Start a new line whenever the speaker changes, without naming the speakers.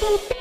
Boop.